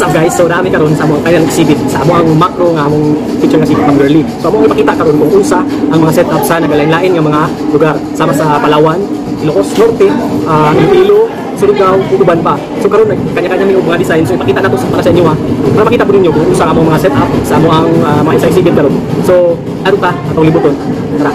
What's up guys? So naami karon sa among final exhibit sa among macro nga among feature nga si Pang Girly. So among ipakita karon kung unsa ang mga setup sa nagalain-lain nga mga lugar sama sa Palawan, Ilocos Norte, uh, Iloilo, Surigao, ug uban pa. So karon kanya-kanya may mga design. So ipakita nato sa para sa inyo ha. Para makita po ninyo kung unsa among mga setup sa among uh, mga exhibit karon. So ato ta atong libuton. Tara.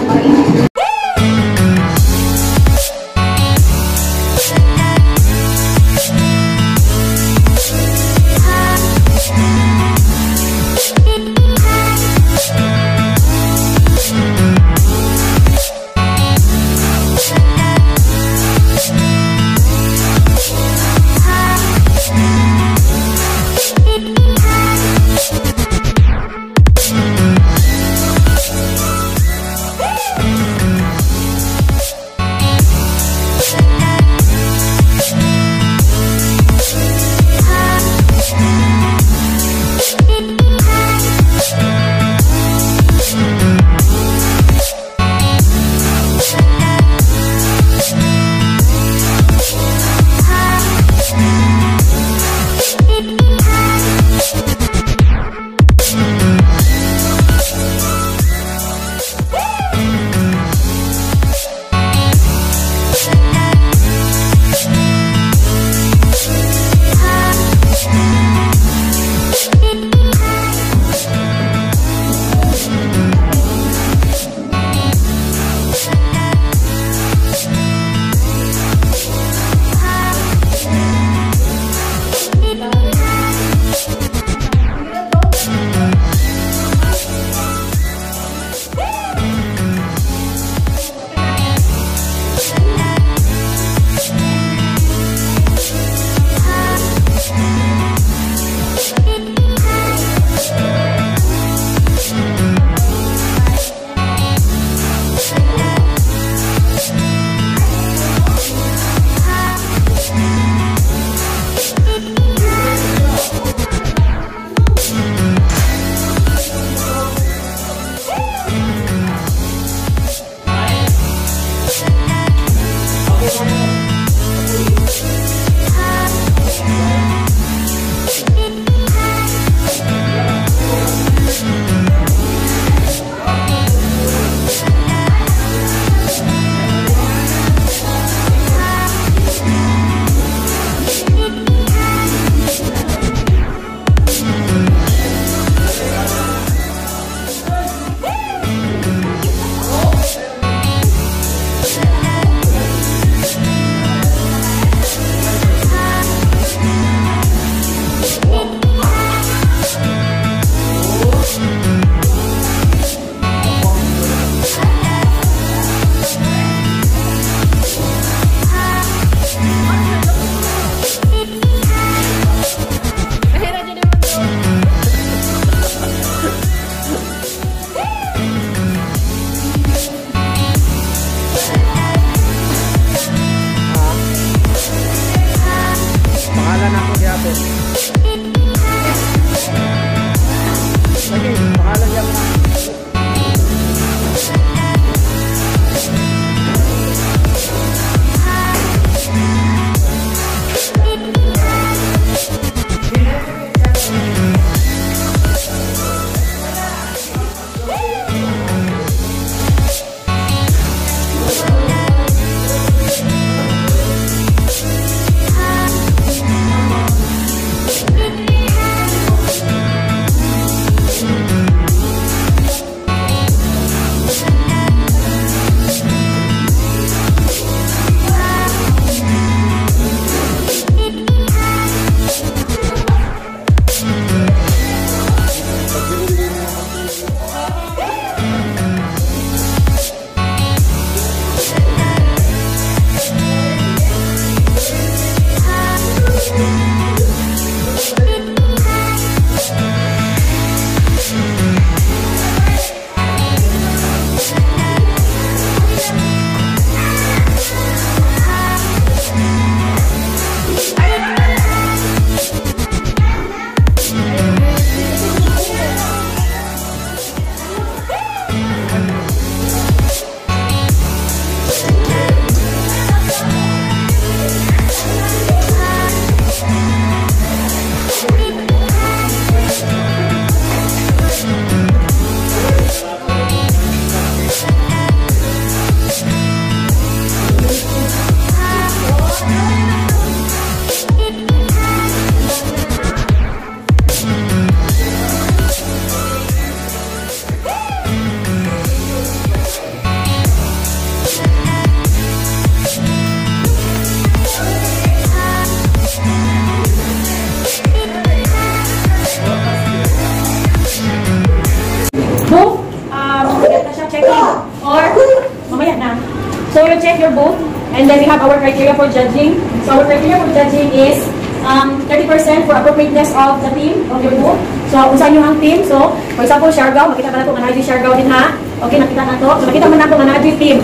And then we have our criteria for judging. So our criteria for judging is um, 30% for appropriateness of the team of your group. So, kung saan yung ang team. So, for example, Siargao, makita ka na ito, managi Siargao din ha. Okay, nakita na ito. So, makita mo na ito, managi team.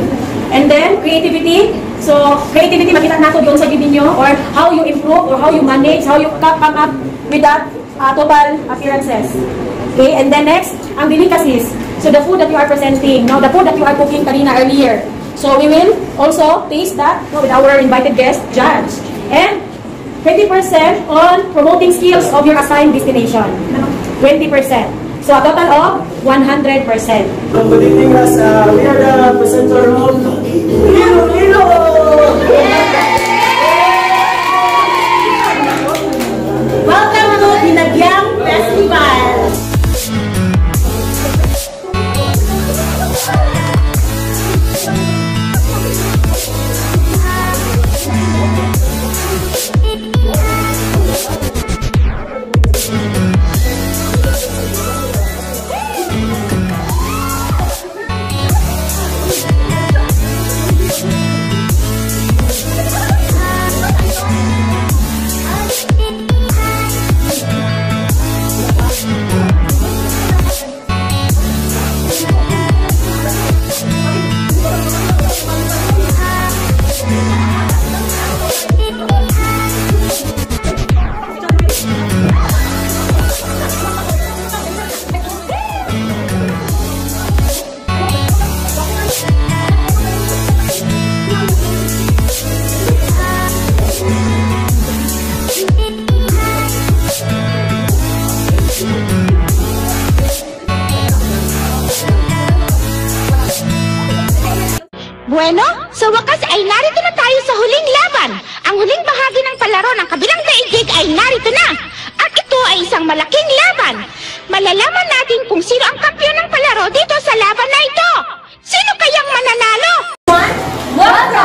And then, creativity. So, creativity, makita na ito doon sa gibin nyo or how you improve or how you manage, how you come up with that uh, total appearances. Okay, and then next, ang delicacies. So, the food that you are presenting, no, the food that you are cooking kanina earlier. So, we will also taste that with our invited guest, judge. And 20% on promoting skills of your assigned destination. 20%. So, a total of 100%. Good evening, guys. Uh, we are the presenter of Lilo Lilo! Welcome Bueno, sa wakas ay narito na tayo sa huling laban. Ang huling bahagi ng palaro ng kabilang daigdig ay narito na. At ito ay isang malaking laban. Malalaman natin kung sino ang kampiyon ng palaro dito sa laban na ito. Sino kayang mananalo? One, one,